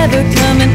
never coming